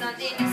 but something